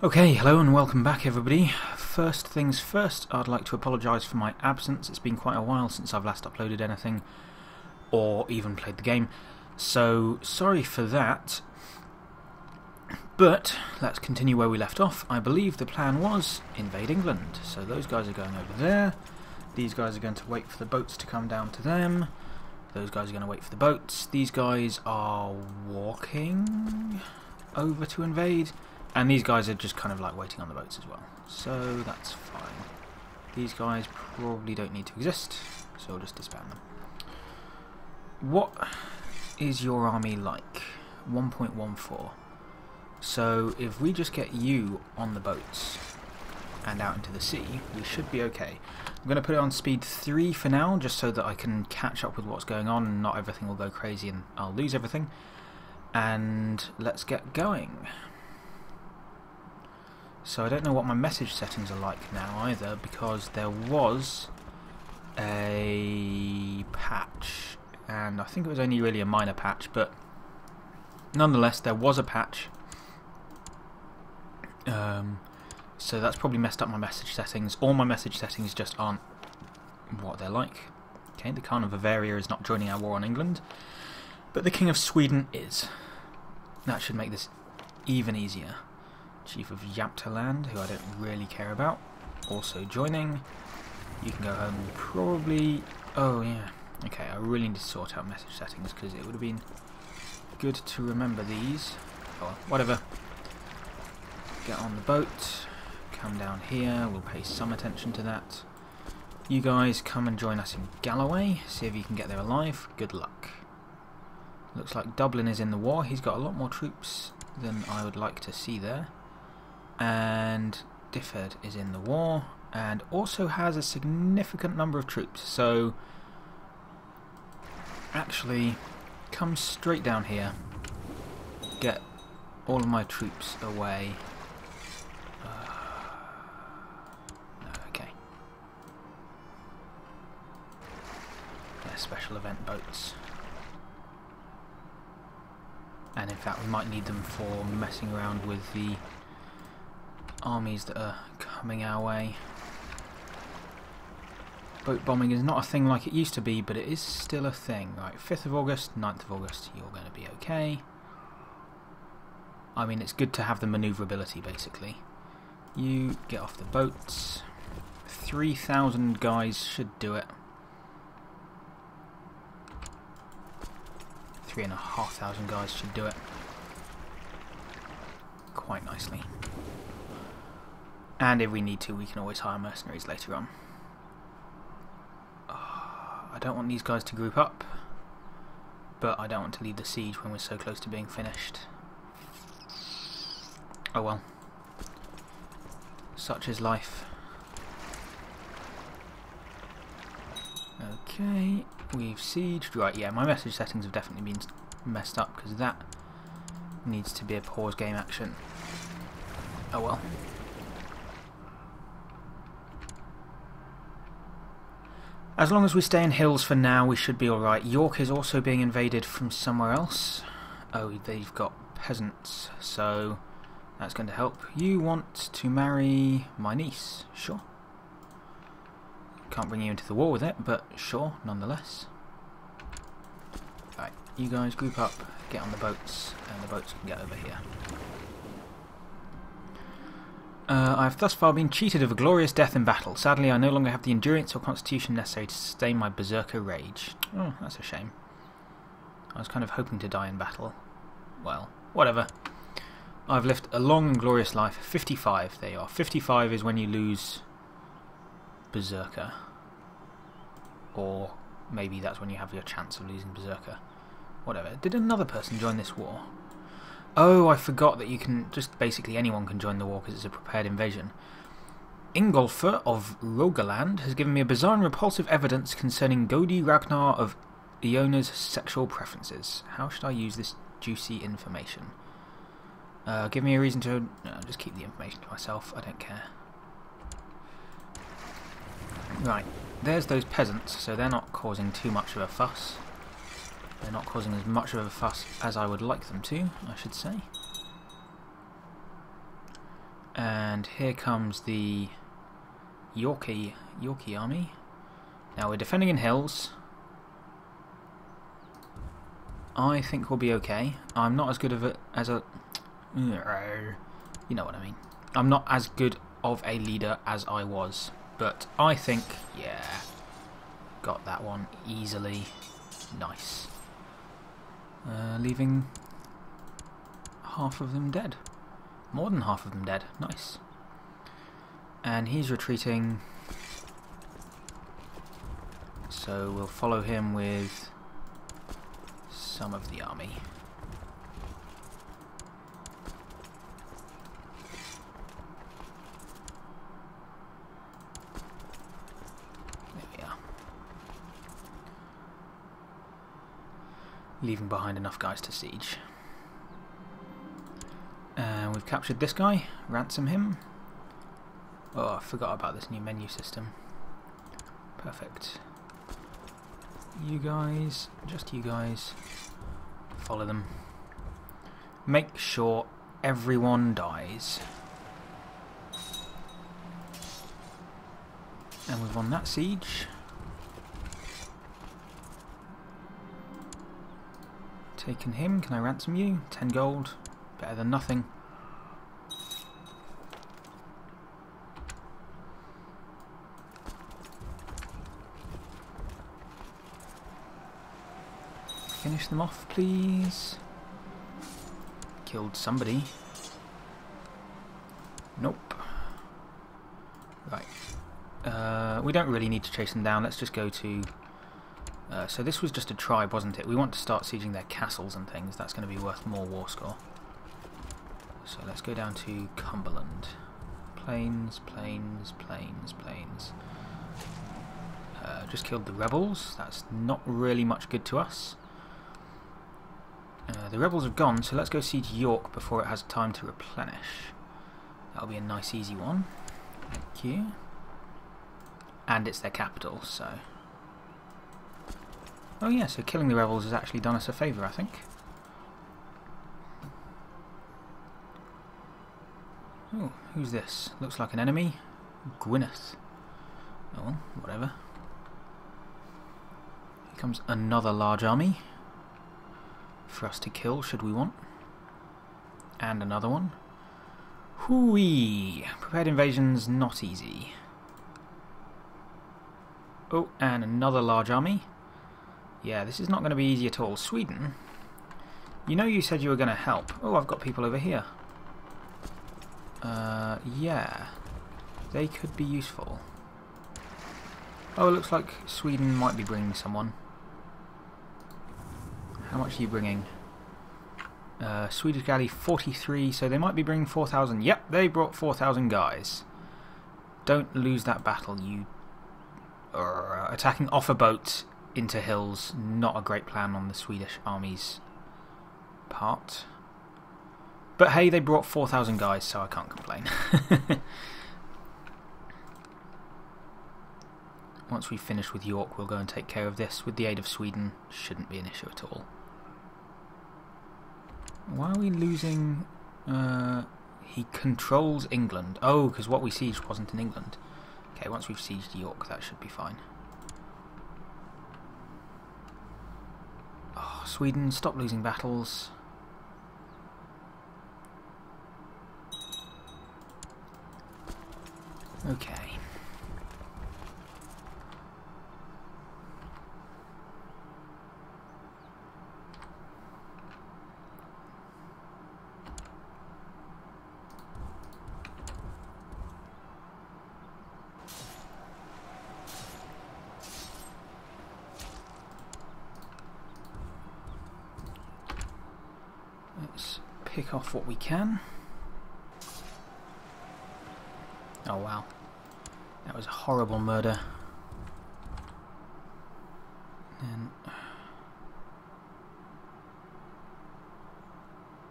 Okay, hello and welcome back everybody. First things first, I'd like to apologise for my absence. It's been quite a while since I've last uploaded anything or even played the game. So, sorry for that. But, let's continue where we left off. I believe the plan was invade England. So those guys are going over there. These guys are going to wait for the boats to come down to them. Those guys are going to wait for the boats. These guys are walking over to invade. And these guys are just kind of like waiting on the boats as well. So that's fine. These guys probably don't need to exist, so I'll just disband them. What is your army like? 1.14. So if we just get you on the boats and out into the sea, we should be okay. I'm going to put it on speed 3 for now, just so that I can catch up with what's going on and not everything will go crazy and I'll lose everything. And let's get going. So I don't know what my message settings are like now either, because there was a patch, and I think it was only really a minor patch, but nonetheless there was a patch. Um, so that's probably messed up my message settings. All my message settings just aren't what they're like. Okay, the Khan of Bavaria is not joining our war on England, but the King of Sweden is. That should make this even easier. Chief of Yaptaland, who I don't really care about, also joining. You can go home and probably... Oh, yeah. Okay, I really need to sort out message settings because it would have been good to remember these. Oh, whatever. Get on the boat. Come down here. We'll pay some attention to that. You guys come and join us in Galloway. See if you can get there alive. Good luck. Looks like Dublin is in the war. He's got a lot more troops than I would like to see there and Dyfed is in the war and also has a significant number of troops. So actually come straight down here, get all of my troops away. Uh, okay. Special event boats. And in fact we might need them for messing around with the armies that are coming our way. Boat bombing is not a thing like it used to be, but it is still a thing. Right, 5th of August, 9th of August, you're going to be okay. I mean, it's good to have the manoeuvrability, basically. You get off the boats. 3,000 guys should do it. 3,500 guys should do it. Quite nicely. And if we need to, we can always hire mercenaries later on. Uh, I don't want these guys to group up, but I don't want to leave the siege when we're so close to being finished. Oh well. Such is life. Okay, we've sieged. Right, yeah, my message settings have definitely been messed up because that needs to be a pause game action. Oh well. As long as we stay in hills for now, we should be alright. York is also being invaded from somewhere else. Oh, they've got peasants, so that's going to help. You want to marry my niece? Sure. Can't bring you into the war with it, but sure, nonetheless. Right, you guys group up, get on the boats, and the boats can get over here. Uh, I have thus far been cheated of a glorious death in battle. Sadly, I no longer have the endurance or constitution necessary to sustain my berserker rage. Oh, that's a shame. I was kind of hoping to die in battle. Well, whatever. I've lived a long and glorious life. 55, there you are. 55 is when you lose berserker. Or maybe that's when you have your chance of losing berserker. Whatever. Did another person join this war? Oh, I forgot that you can just basically anyone can join the war because it's a prepared invasion. Ingolfer of Rogaland has given me a bizarre and repulsive evidence concerning Godi Ragnar of Iona's sexual preferences. How should I use this juicy information? Uh, give me a reason to... No, just keep the information to myself. I don't care. Right. There's those peasants, so they're not causing too much of a fuss. They're not causing as much of a fuss as I would like them to, I should say. And here comes the Yorkie, Yorkie army. Now we're defending in hills. I think we'll be okay. I'm not as good of a as a you know what I mean. I'm not as good of a leader as I was, but I think yeah, got that one easily. Nice. Uh, leaving half of them dead. More than half of them dead. Nice. And he's retreating. So we'll follow him with some of the army. There we are. Leaving behind enough guys to siege. And we've captured this guy, ransom him. Oh, I forgot about this new menu system. Perfect. You guys, just you guys, follow them. Make sure everyone dies. And we've won that siege. Taken him. Can I ransom you? 10 gold. Better than nothing. Finish them off, please. Killed somebody. Nope. Right. Uh, we don't really need to chase them down. Let's just go to... Uh, so this was just a tribe, wasn't it? We want to start sieging their castles and things. That's going to be worth more war score. So let's go down to Cumberland. Plains, plains, plains, plains. Uh, just killed the rebels. That's not really much good to us. Uh, the rebels have gone, so let's go siege York before it has time to replenish. That'll be a nice easy one. Thank you. And it's their capital, so... Oh yeah, so killing the rebels has actually done us a favour, I think. Oh, who's this? Looks like an enemy. Gwynedd. Oh, whatever. Here comes another large army for us to kill should we want. And another one. Hooey! Prepared invasion's not easy. Oh, and another large army. Yeah, this is not going to be easy at all. Sweden? You know you said you were going to help. Oh, I've got people over here. Uh, yeah. They could be useful. Oh, it looks like Sweden might be bringing someone. How much are you bringing? Uh, Swedish galley 43, so they might be bringing 4,000. Yep, they brought 4,000 guys. Don't lose that battle, you... Uh, attacking off a boat into hills, not a great plan on the Swedish army's part. But hey, they brought 4,000 guys, so I can't complain. Once we finish with York, we'll go and take care of this. With the aid of Sweden, shouldn't be an issue at all. Why are we losing... Uh, he controls England. Oh, because what we sieged wasn't in England. Okay, once we've sieged York, that should be fine. Oh, Sweden, stop losing battles. Okay. Pick off what we can. Oh wow. That was a horrible murder. And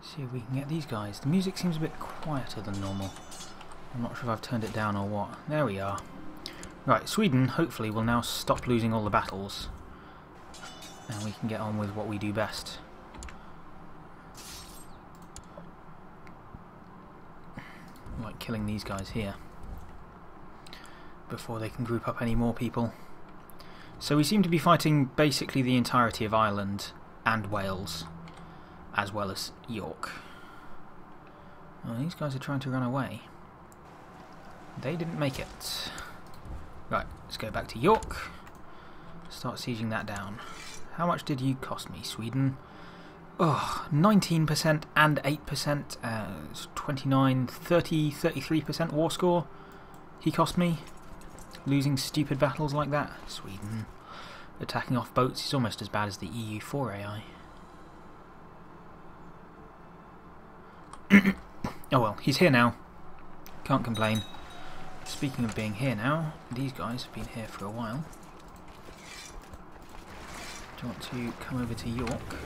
see if we can get these guys. The music seems a bit quieter than normal. I'm not sure if I've turned it down or what. There we are. Right, Sweden hopefully will now stop losing all the battles. And we can get on with what we do best. Like killing these guys here before they can group up any more people. So we seem to be fighting basically the entirety of Ireland and Wales, as well as York. Oh, these guys are trying to run away. They didn't make it. Right, let's go back to York. Start sieging that down. How much did you cost me, Sweden? Oh, 19% and 8%, uh, 29, 30, 33% war score. He cost me. Losing stupid battles like that. Sweden. Attacking off boats is almost as bad as the EU4 AI. oh well, he's here now. Can't complain. Speaking of being here now, these guys have been here for a while. Do you want to come over to York?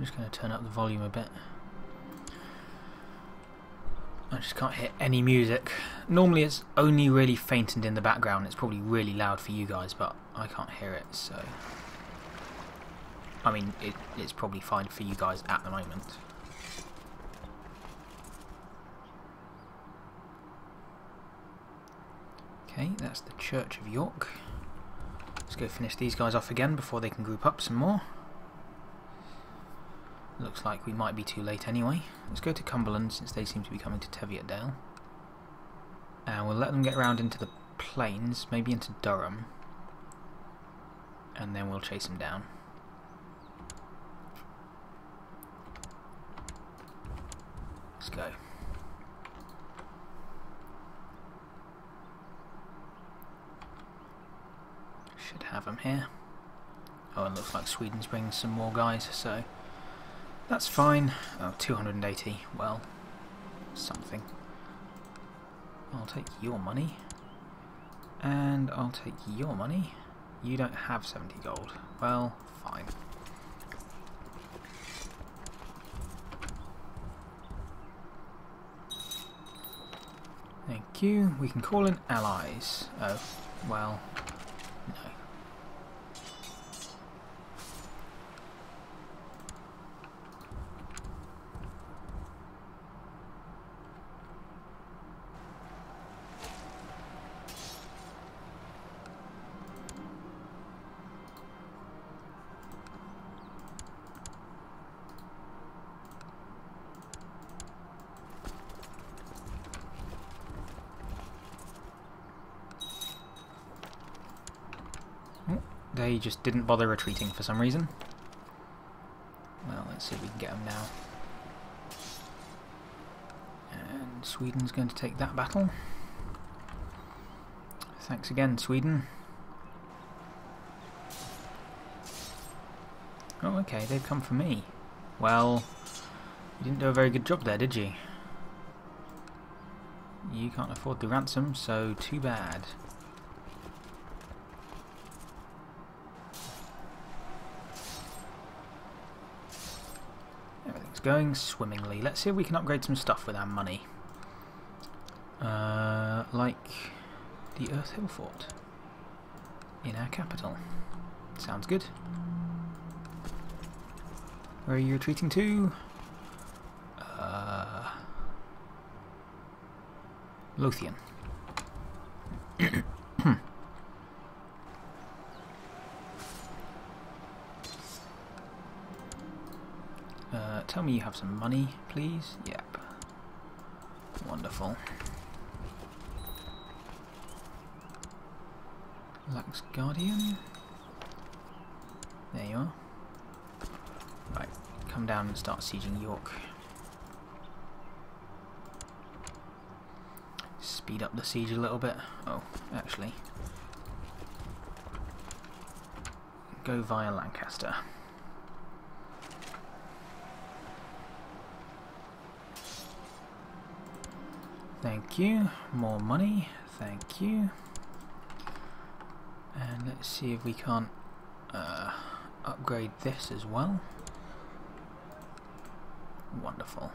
I'm just going to turn up the volume a bit. I just can't hear any music. Normally it's only really faintened in the background. It's probably really loud for you guys, but I can't hear it, so... I mean, it, it's probably fine for you guys at the moment. Okay, that's the Church of York. Let's go finish these guys off again before they can group up some more. Looks like we might be too late anyway. Let's go to Cumberland since they seem to be coming to Teviotdale. And we'll let them get round into the plains, maybe into Durham. And then we'll chase them down. Let's go. Should have them here. Oh, it looks like Sweden's bringing some more guys, so that's fine. Oh, 280. Well, something. I'll take your money. And I'll take your money. You don't have 70 gold. Well, fine. Thank you. We can call in allies. Oh, well, They just didn't bother retreating for some reason. Well, let's see if we can get them now. And Sweden's going to take that battle. Thanks again, Sweden. Oh, okay, they've come for me. Well, you didn't do a very good job there, did you? You can't afford the ransom, so too bad. Everything's going swimmingly. Let's see if we can upgrade some stuff with our money. Uh, like the Earth Hill Fort in our capital. Sounds good. Where are you retreating to? Uh, Lothian. uh, tell me you have some money, please. Yep. Wonderful. Lux Guardian. There you are. Right, come down and start sieging York. Speed up the siege a little bit. Oh, actually. Go via Lancaster. Thank you. More money. Thank you. And let's see if we can't uh, upgrade this as well. Wonderful.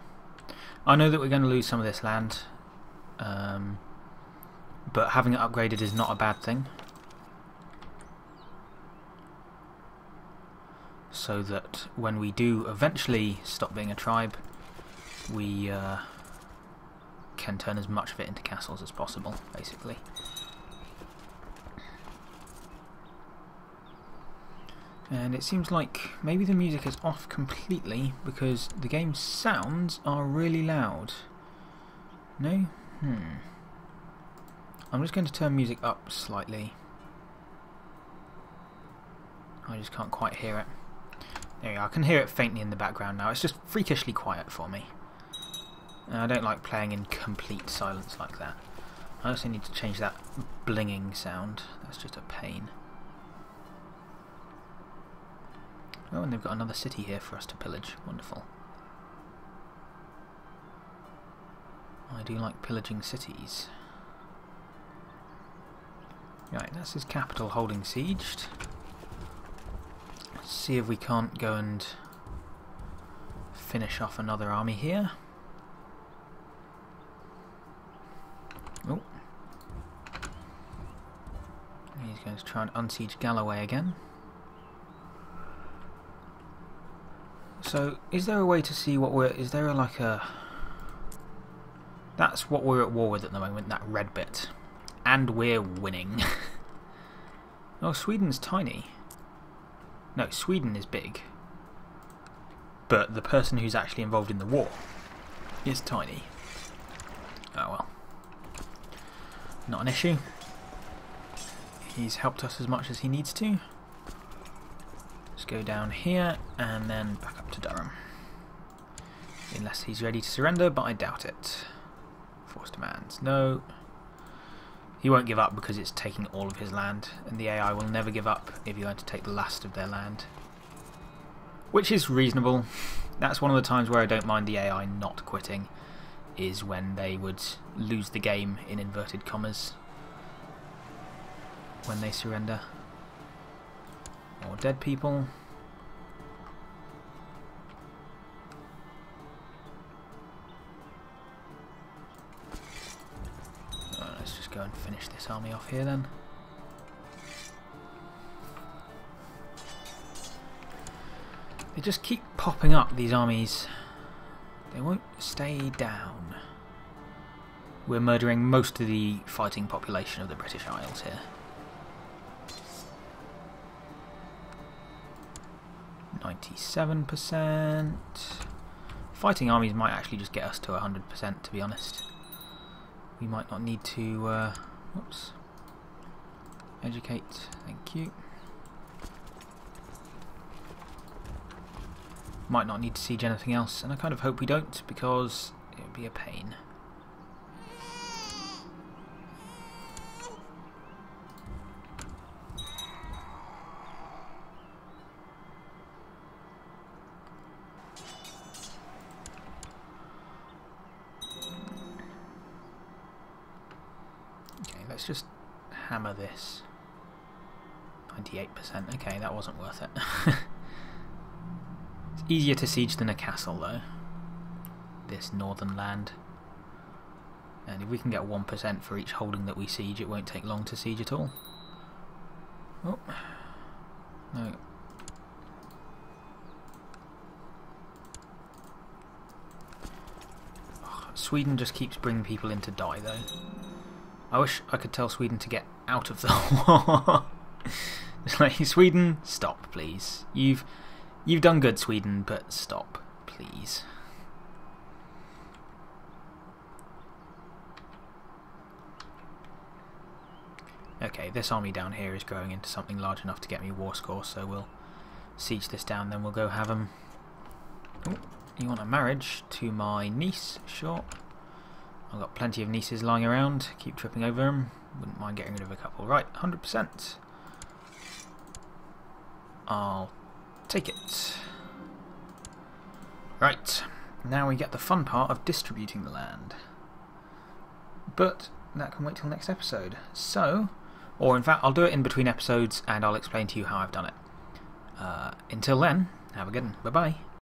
I know that we're going to lose some of this land, um, but having it upgraded is not a bad thing. So that when we do eventually stop being a tribe, we uh, can turn as much of it into castles as possible, basically. And it seems like maybe the music is off completely because the game's sounds are really loud. No? Hmm. I'm just going to turn music up slightly. I just can't quite hear it. There go. I can hear it faintly in the background now. It's just freakishly quiet for me. I don't like playing in complete silence like that. I also need to change that blinging sound. That's just a pain. Oh, and they've got another city here for us to pillage. Wonderful. I do like pillaging cities. Right, that's his capital holding sieged. Let's see if we can't go and finish off another army here. Oh. Going to try and unsiege Galloway again. So, is there a way to see what we're... Is there a, like a... That's what we're at war with at the moment, that red bit. And we're winning. oh, Sweden's tiny. No, Sweden is big. But the person who's actually involved in the war is tiny. Oh well. Not an issue. He's helped us as much as he needs to. Let's go down here and then back up to Durham. Unless he's ready to surrender, but I doubt it. Force demands. No. He won't give up because it's taking all of his land, and the AI will never give up if you're going to take the last of their land. Which is reasonable. That's one of the times where I don't mind the AI not quitting, is when they would lose the game in inverted commas when they surrender. Or dead people. let's just go and finish this army off here then. They just keep popping up, these armies. They won't stay down. We're murdering most of the fighting population of the British Isles here. 97%. Fighting armies might actually just get us to 100% to be honest. We might not need to... Uh, whoops. Educate, thank you. Might not need to siege anything else, and I kind of hope we don't, because it would be a pain. let's just hammer this. 98%, okay, that wasn't worth it. it's easier to siege than a castle, though. This northern land. And if we can get 1% for each holding that we siege, it won't take long to siege at all. Oh. No. Sweden just keeps bringing people in to die, though. I wish I could tell Sweden to get out of the war. it's like, Sweden, stop, please. You've, you've done good, Sweden, but stop, please. Okay, this army down here is growing into something large enough to get me war score, so we'll siege this down, then we'll go have them. Oh, you want a marriage to my niece? Sure. I've got plenty of nieces lying around. Keep tripping over them. Wouldn't mind getting rid of a couple. Right, 100%. I'll take it. Right, now we get the fun part of distributing the land. But that can wait till next episode. So, or in fact, I'll do it in between episodes and I'll explain to you how I've done it. Uh, until then, have a good one. Bye bye.